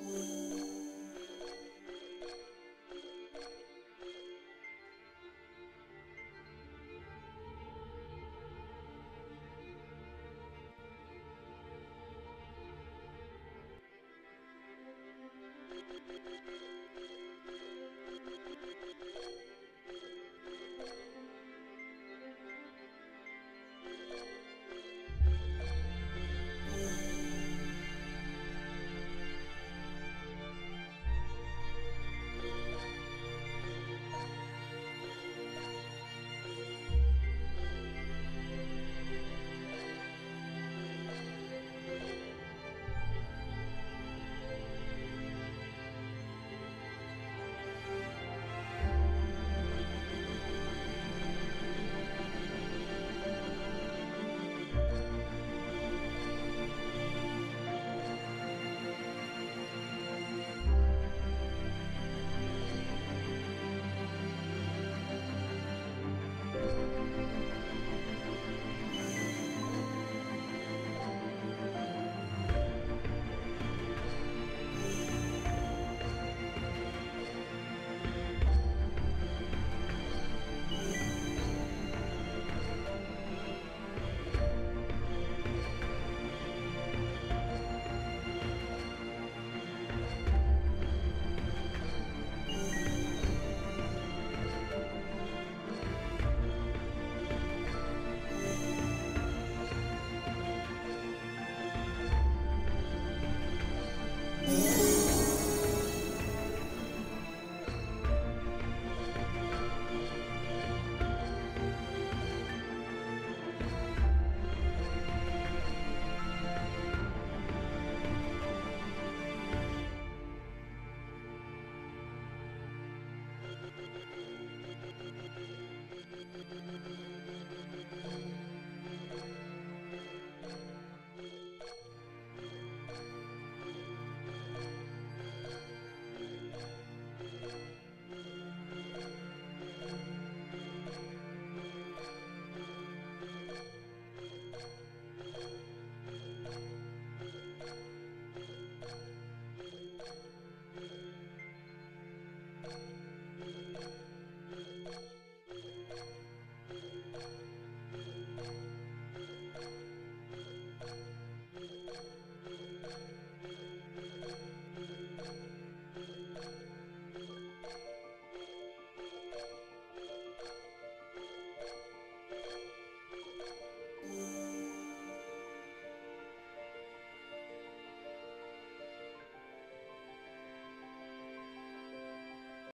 Música